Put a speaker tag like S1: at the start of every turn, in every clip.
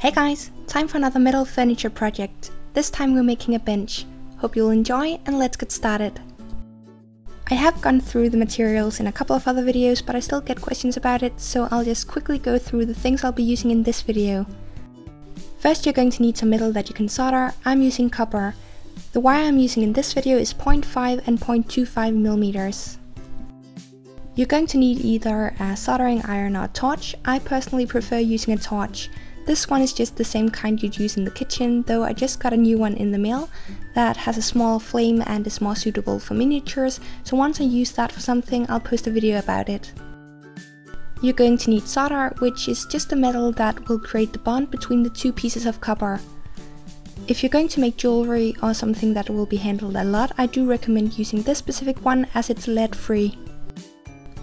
S1: Hey guys, time for another metal furniture project. This time we're making a bench. Hope you'll enjoy and let's get started. I have gone through the materials in a couple of other videos but I still get questions about it so I'll just quickly go through the things I'll be using in this video. First you're going to need some metal that you can solder, I'm using copper. The wire I'm using in this video is 0.5 and 0.25 millimeters. You're going to need either a soldering iron or a torch, I personally prefer using a torch. This one is just the same kind you'd use in the kitchen, though I just got a new one in the mail that has a small flame and is more suitable for miniatures, so once I use that for something, I'll post a video about it. You're going to need solder, which is just a metal that will create the bond between the two pieces of copper. If you're going to make jewelry or something that will be handled a lot, I do recommend using this specific one as it's lead free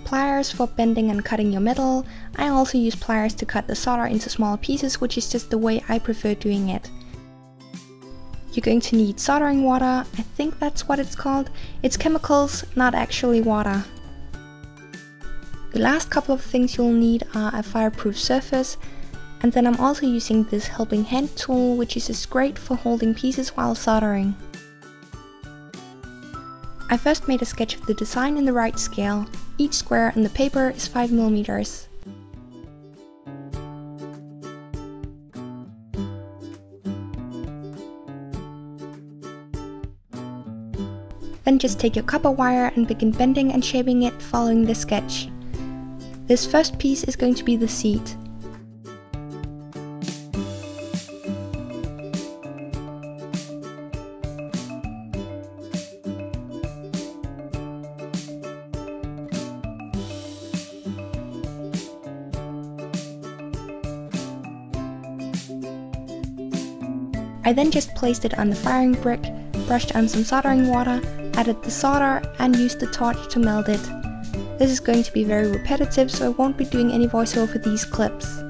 S1: pliers for bending and cutting your metal. I also use pliers to cut the solder into small pieces, which is just the way I prefer doing it. You're going to need soldering water, I think that's what it's called. It's chemicals, not actually water. The last couple of things you'll need are a fireproof surface, and then I'm also using this helping hand tool, which is just great for holding pieces while soldering. I first made a sketch of the design in the right scale. Each square on the paper is 5 millimeters. Then just take your copper wire and begin bending and shaping it following the sketch. This first piece is going to be the seat. I then just placed it on the firing brick, brushed on some soldering water, added the solder and used the torch to melt it. This is going to be very repetitive so I won't be doing any voiceover for these clips.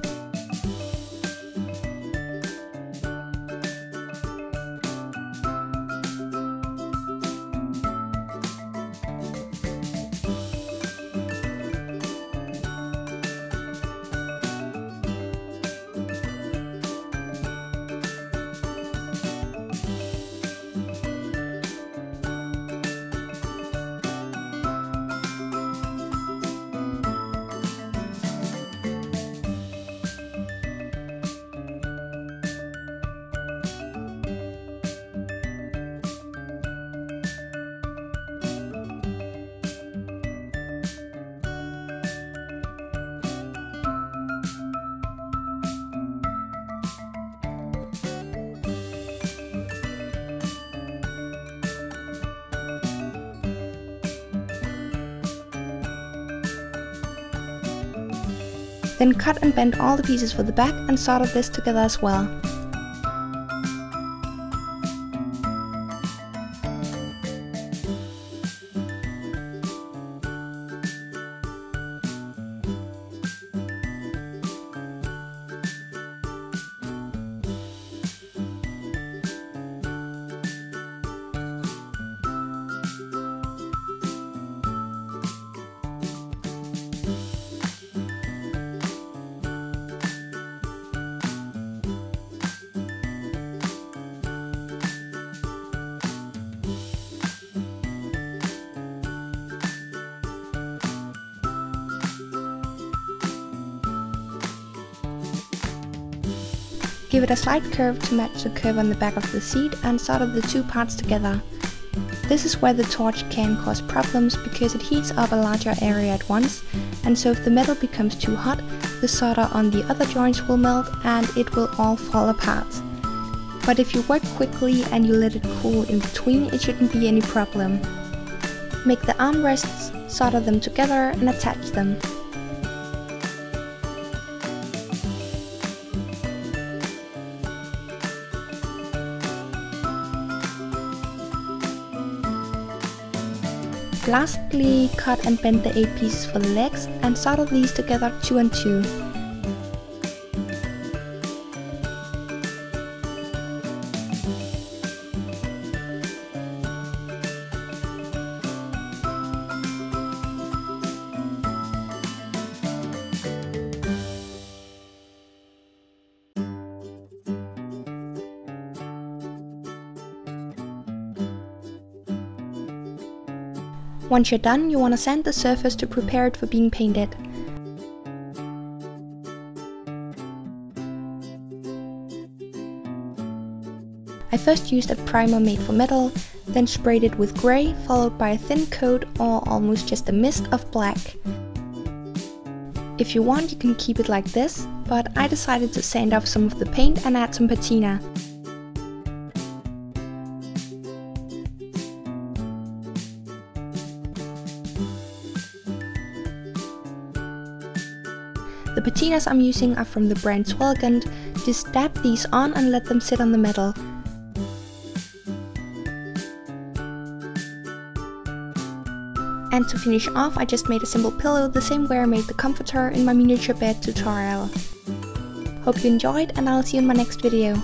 S1: Then cut and bend all the pieces for the back and solder this together as well. Give it a slight curve to match the curve on the back of the seat and solder the two parts together. This is where the torch can cause problems because it heats up a larger area at once and so if the metal becomes too hot, the solder on the other joints will melt and it will all fall apart. But if you work quickly and you let it cool in between, it shouldn't be any problem. Make the armrests, solder them together and attach them. Lastly, cut and bend the 8 pieces for the legs and solder these together 2 and 2. Once you're done, you want to sand the surface to prepare it for being painted. I first used a primer made for metal, then sprayed it with grey, followed by a thin coat or almost just a mist of black. If you want, you can keep it like this, but I decided to sand off some of the paint and add some patina. The patinas I'm using are from the brand Swellegant. Just dab these on and let them sit on the metal. And to finish off, I just made a simple pillow the same way I made the comforter in my miniature bed tutorial. Hope you enjoyed and I'll see you in my next video.